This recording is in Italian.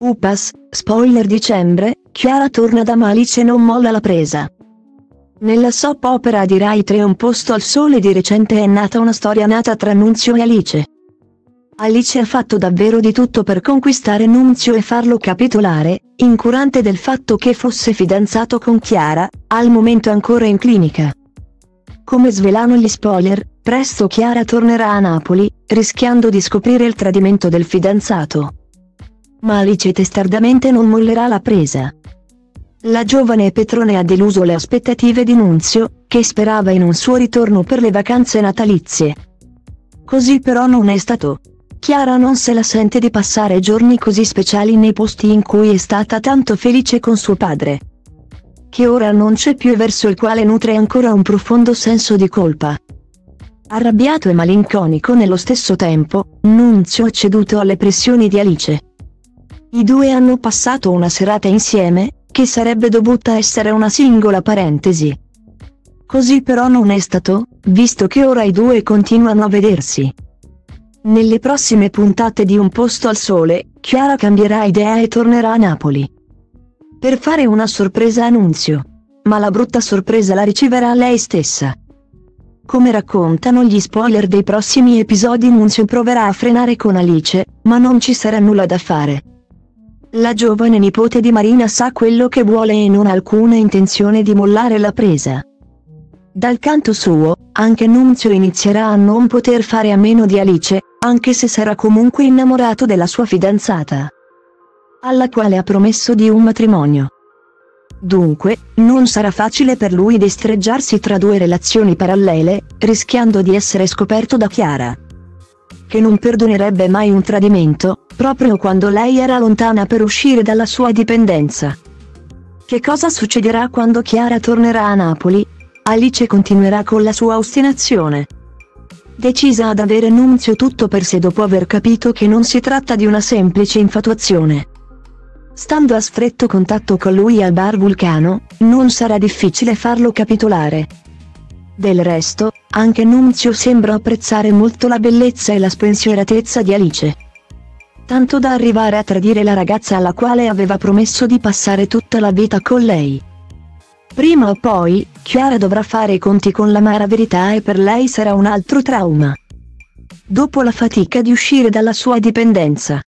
Upas, spoiler dicembre, Chiara torna da Malice e non molla la presa. Nella soap opera di Rai 3 Un posto al sole di recente è nata una storia nata tra Nunzio e Alice. Alice ha fatto davvero di tutto per conquistare Nunzio e farlo capitolare, incurante del fatto che fosse fidanzato con Chiara, al momento ancora in clinica. Come svelano gli spoiler, presto Chiara tornerà a Napoli, rischiando di scoprire il tradimento del fidanzato. Ma Alice testardamente non mollerà la presa. La giovane Petrone ha deluso le aspettative di Nunzio, che sperava in un suo ritorno per le vacanze natalizie. Così però non è stato. Chiara non se la sente di passare giorni così speciali nei posti in cui è stata tanto felice con suo padre. Che ora non c'è più e verso il quale nutre ancora un profondo senso di colpa. Arrabbiato e malinconico nello stesso tempo, Nunzio ha ceduto alle pressioni di Alice. I due hanno passato una serata insieme, che sarebbe dovuta essere una singola parentesi. Così però non è stato, visto che ora i due continuano a vedersi. Nelle prossime puntate di Un posto al sole, Chiara cambierà idea e tornerà a Napoli. Per fare una sorpresa a Nunzio. Ma la brutta sorpresa la riceverà lei stessa. Come raccontano gli spoiler dei prossimi episodi Nunzio proverà a frenare con Alice, ma non ci sarà nulla da fare. La giovane nipote di Marina sa quello che vuole e non ha alcuna intenzione di mollare la presa. Dal canto suo, anche Nunzio inizierà a non poter fare a meno di Alice, anche se sarà comunque innamorato della sua fidanzata. Alla quale ha promesso di un matrimonio. Dunque, non sarà facile per lui destreggiarsi tra due relazioni parallele, rischiando di essere scoperto da Chiara che non perdonerebbe mai un tradimento, proprio quando lei era lontana per uscire dalla sua dipendenza. Che cosa succederà quando Chiara tornerà a Napoli? Alice continuerà con la sua ostinazione. Decisa ad avere Nunzio tutto per sé dopo aver capito che non si tratta di una semplice infatuazione. Stando a stretto contatto con lui al bar Vulcano, non sarà difficile farlo capitolare. Del resto, anche Nunzio sembra apprezzare molto la bellezza e la spensieratezza di Alice. Tanto da arrivare a tradire la ragazza alla quale aveva promesso di passare tutta la vita con lei. Prima o poi, Chiara dovrà fare i conti con l'amara verità e per lei sarà un altro trauma. Dopo la fatica di uscire dalla sua dipendenza.